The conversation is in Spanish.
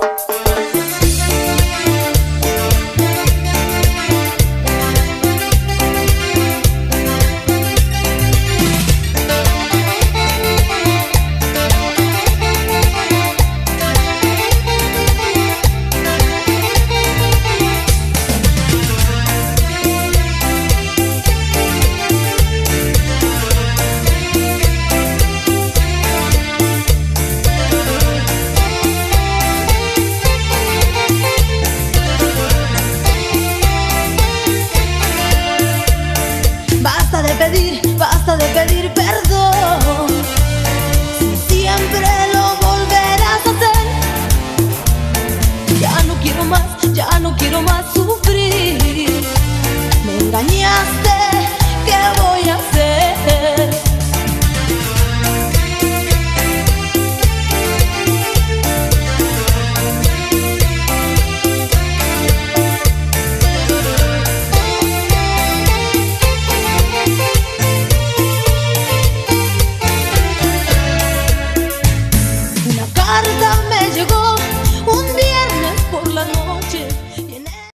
Thank basta de pedir perdón. Siempre lo volverás a hacer. Ya no quiero más, ya no quiero más sufrir. Me engañaste, ¿qué voy a harta me